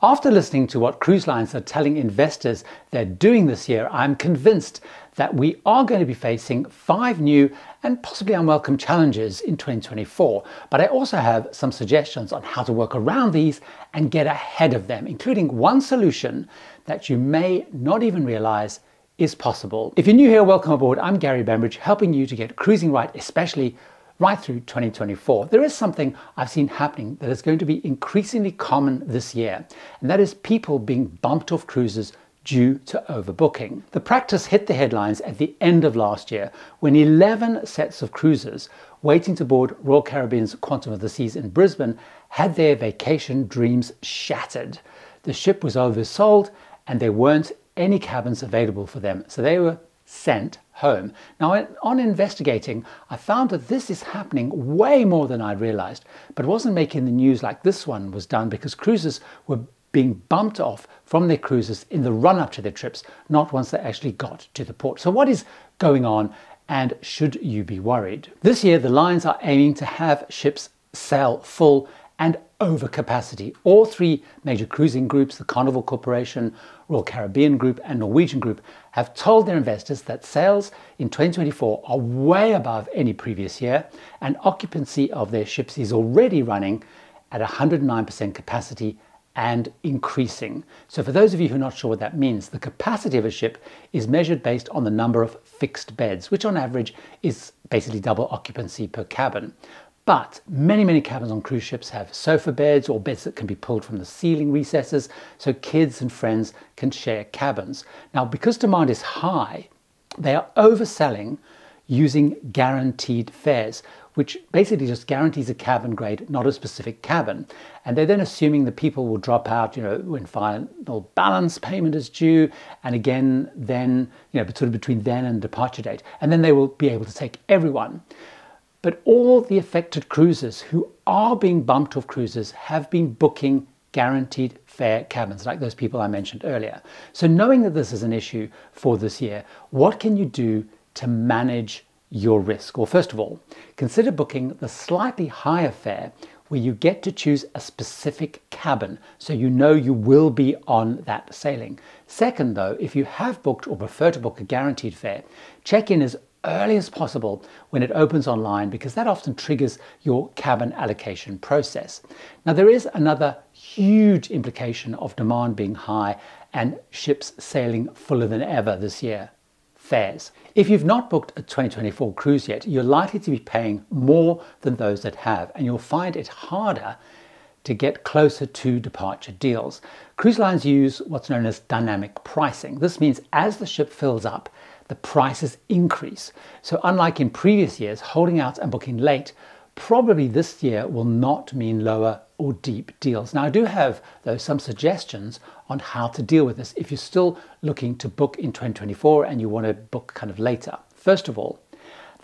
After listening to what cruise lines are telling investors they're doing this year, I'm convinced that we are going to be facing five new and possibly unwelcome challenges in 2024. But I also have some suggestions on how to work around these and get ahead of them, including one solution that you may not even realize is possible. If you're new here, welcome aboard. I'm Gary Bembridge, helping you to get cruising right, especially right through 2024. There is something I've seen happening that is going to be increasingly common this year, and that is people being bumped off cruises due to overbooking. The practice hit the headlines at the end of last year when 11 sets of cruisers waiting to board Royal Caribbean's Quantum of the Seas in Brisbane had their vacation dreams shattered. The ship was oversold and there weren't any cabins available for them, so they were sent home. Now, on investigating, I found that this is happening way more than I realized, but wasn't making the news like this one was done because cruises were being bumped off from their cruises in the run up to their trips, not once they actually got to the port. So, what is going on and should you be worried? This year, the lines are aiming to have ships sail full and overcapacity. All three major cruising groups, the Carnival Corporation, Royal Caribbean Group, and Norwegian Group, have told their investors that sales in 2024 are way above any previous year, and occupancy of their ships is already running at 109% capacity and increasing. So, for those of you who are not sure what that means, the capacity of a ship is measured based on the number of fixed beds, which on average is basically double occupancy per cabin. But many, many cabins on cruise ships have sofa beds or beds that can be pulled from the ceiling recesses so kids and friends can share cabins. Now, because demand is high, they are overselling using guaranteed fares, which basically just guarantees a cabin grade, not a specific cabin. And they're then assuming the people will drop out, you know, when final balance payment is due, and again, then, you know, sort of between then and departure date. And then they will be able to take everyone. But all the affected cruisers who are being bumped off cruises have been booking guaranteed fare cabins, like those people I mentioned earlier. So, knowing that this is an issue for this year, what can you do to manage your risk? Well, first of all, consider booking the slightly higher fare where you get to choose a specific cabin so you know you will be on that sailing. Second, though, if you have booked or prefer to book a guaranteed fare, check in as early as possible when it opens online because that often triggers your cabin allocation process. Now, there is another huge implication of demand being high and ships sailing fuller than ever this year fares. If you've not booked a 2024 cruise yet, you're likely to be paying more than those that have, and you'll find it harder to get closer to departure deals. Cruise lines use what's known as dynamic pricing. This means as the ship fills up, the prices increase. So unlike in previous years, holding out and booking late probably this year will not mean lower or deep deals. Now I do have though some suggestions on how to deal with this if you're still looking to book in 2024 and you want to book kind of later. First of all,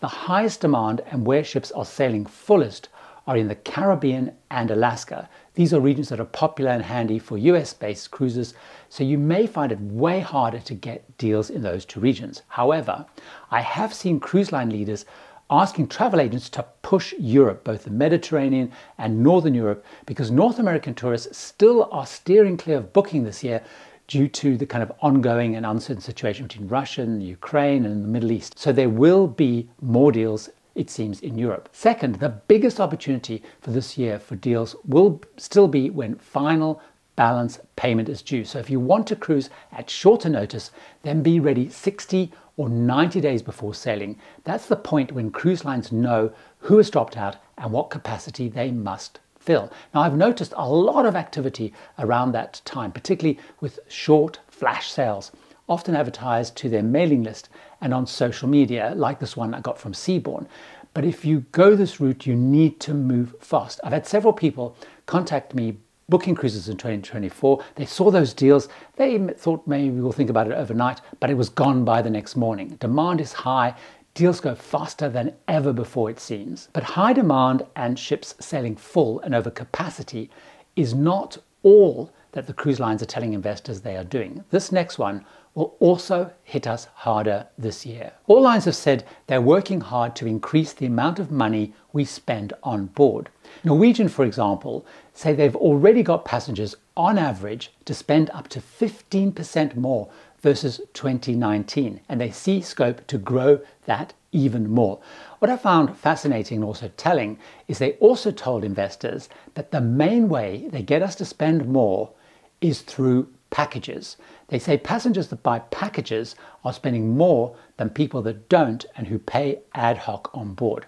the highest demand and where ships are sailing fullest are in the Caribbean and Alaska. These are regions that are popular and handy for US based cruises, so you may find it way harder to get deals in those two regions. However, I have seen cruise line leaders asking travel agents to push Europe, both the Mediterranean and Northern Europe, because North American tourists still are steering clear of booking this year due to the kind of ongoing and uncertain situation between Russia and Ukraine and the Middle East. So there will be more deals it seems, in Europe. Second, the biggest opportunity for this year for deals will still be when final balance payment is due. So if you want to cruise at shorter notice, then be ready 60 or 90 days before sailing. That's the point when cruise lines know who has dropped out and what capacity they must fill. Now I've noticed a lot of activity around that time, particularly with short flash sales often advertised to their mailing list and on social media, like this one I got from Seabourn. But if you go this route, you need to move fast. I've had several people contact me booking cruises in 2024. They saw those deals. They thought maybe we'll think about it overnight, but it was gone by the next morning. Demand is high. Deals go faster than ever before, it seems. But high demand and ships sailing full and over capacity is not all that the cruise lines are telling investors they are doing. This next one will also hit us harder this year. All lines have said they're working hard to increase the amount of money we spend on board. Norwegian, for example, say they've already got passengers on average to spend up to 15% more versus 2019, and they see scope to grow that even more. What I found fascinating and also telling is they also told investors that the main way they get us to spend more is through packages. They say passengers that buy packages are spending more than people that don't and who pay ad hoc on board.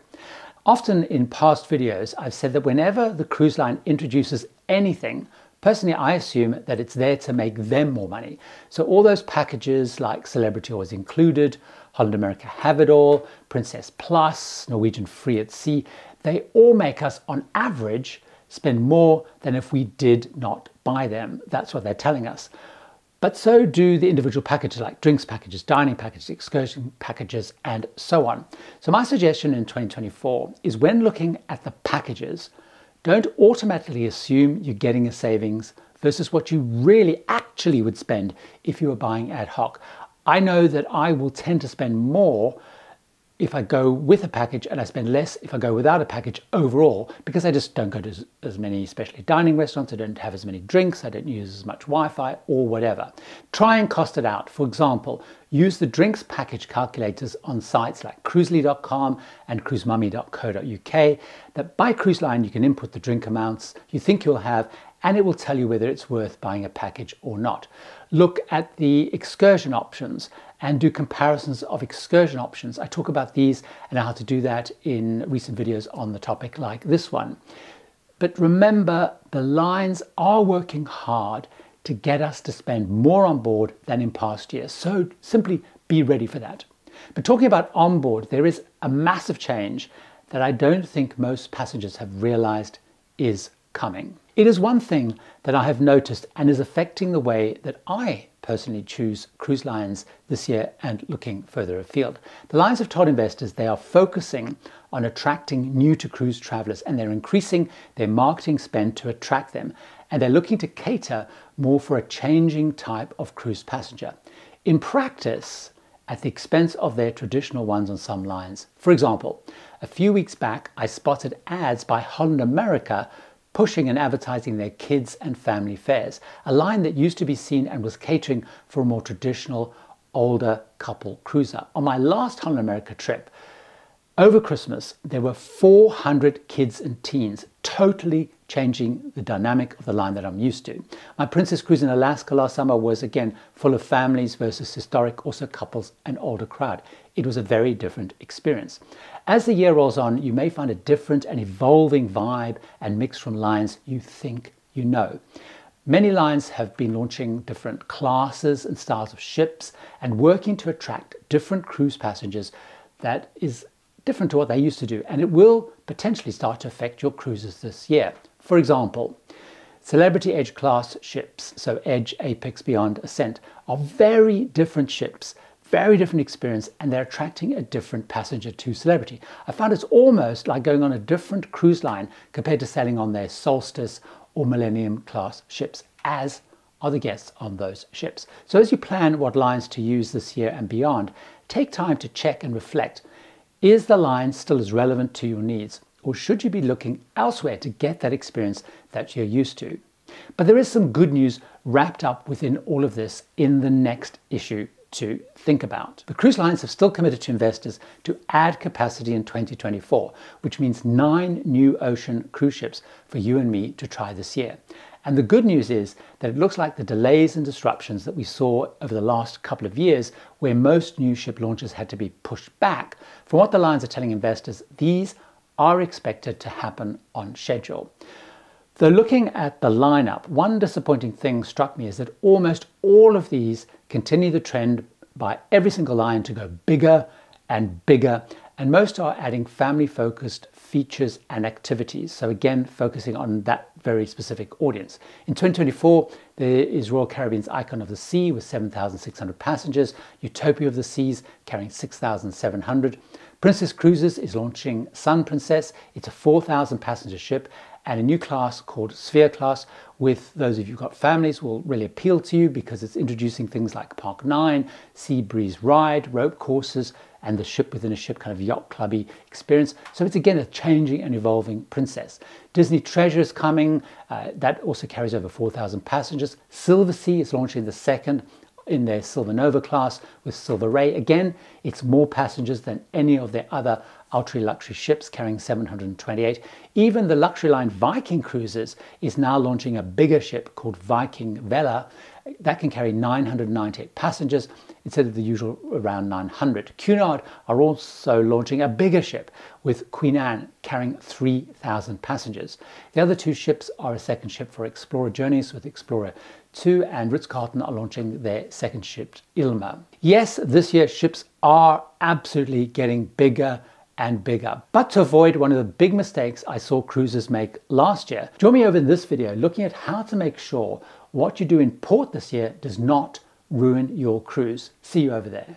Often in past videos, I've said that whenever the cruise line introduces anything, personally, I assume that it's there to make them more money. So all those packages like Celebrity Always Included, Holland America Have It All, Princess Plus, Norwegian Free at Sea, they all make us on average spend more than if we did not buy them. That's what they're telling us. But so do the individual packages like drinks packages, dining packages, excursion packages, and so on. So my suggestion in 2024 is when looking at the packages, don't automatically assume you're getting a savings versus what you really actually would spend if you were buying ad hoc. I know that I will tend to spend more if I go with a package and I spend less if I go without a package overall because I just don't go to as, many especially dining restaurants, I don't have as many drinks, I don't use as much Wi-Fi or whatever. Try and cost it out. For example, use the drinks package calculators on sites like cruzely.com and cruisemummy.co.uk that by cruise line you can input the drink amounts you think you'll have and it will tell you whether it's worth buying a package or not. Look at the excursion options and do comparisons of excursion options. I talk about these and how to do that in recent videos on the topic like this one. But remember, the lines are working hard to get us to spend more on board than in past years. So simply be ready for that. But talking about on board, there is a massive change that I don't think most passengers have realized is coming. It is one thing that I have noticed and is affecting the way that I personally choose cruise lines this year and looking further afield. The lines have told investors they are focusing on attracting new to cruise travelers and they're increasing their marketing spend to attract them. And they're looking to cater more for a changing type of cruise passenger. In practice, at the expense of their traditional ones on some lines. For example, a few weeks back, I spotted ads by Holland America pushing and advertising their kids and family fares, a line that used to be seen and was catering for a more traditional older couple cruiser. On my last Holland America trip, over Christmas, there were 400 kids and teens, totally changing the dynamic of the line that I'm used to. My Princess Cruise in Alaska last summer was again full of families versus historic, also couples and older crowd. It was a very different experience. As the year rolls on, you may find a different and evolving vibe and mix from lines you think you know. Many lines have been launching different classes and styles of ships and working to attract different cruise passengers that is different to what they used to do and it will potentially start to affect your cruises this year. For example, Celebrity Edge class ships, so Edge, Apex, Beyond, Ascent, are very different ships very different experience and they're attracting a different passenger to Celebrity. I found it's almost like going on a different cruise line compared to sailing on their Solstice or Millennium class ships, as are the guests on those ships. So as you plan what lines to use this year and beyond, take time to check and reflect. Is the line still as relevant to your needs? Or should you be looking elsewhere to get that experience that you're used to? But there is some good news wrapped up within all of this in the next issue to think about. The cruise lines have still committed to investors to add capacity in 2024, which means nine new ocean cruise ships for you and me to try this year. And the good news is that it looks like the delays and disruptions that we saw over the last couple of years, where most new ship launches had to be pushed back, from what the lines are telling investors, these are expected to happen on schedule. Though looking at the lineup, one disappointing thing struck me is that almost all of these continue the trend by every single line to go bigger and bigger, and most are adding family focused features and activities. So, again, focusing on that very specific audience. In 2024, there is Royal Caribbean's Icon of the Sea with 7,600 passengers, Utopia of the Seas carrying 6,700. Princess Cruises is launching Sun Princess. It's a 4,000 passenger ship and a new class called Sphere Class with those of you who've got families will really appeal to you because it's introducing things like Park 9, Sea Breeze Ride, rope courses, and the ship within a ship kind of yacht clubby experience. So it's again a changing and evolving princess. Disney Treasure is coming. Uh, that also carries over 4,000 passengers. Silversea is launching the second in their Silver Nova class with Silver Ray. Again, it's more passengers than any of their other ultra luxury ships carrying 728. Even the luxury line Viking Cruises is now launching a bigger ship called Viking Vela that can carry 998 passengers instead of the usual around 900. Cunard are also launching a bigger ship with Queen Anne carrying 3,000 passengers. The other two ships are a second ship for Explora Journeys with Explora 2 and Ritz-Carlton are launching their second ship Ilma. Yes, this year ships are absolutely getting bigger and bigger. But to avoid one of the big mistakes I saw cruisers make last year, join me over in this video looking at how to make sure what you do in port this year does not ruin your cruise. See you over there.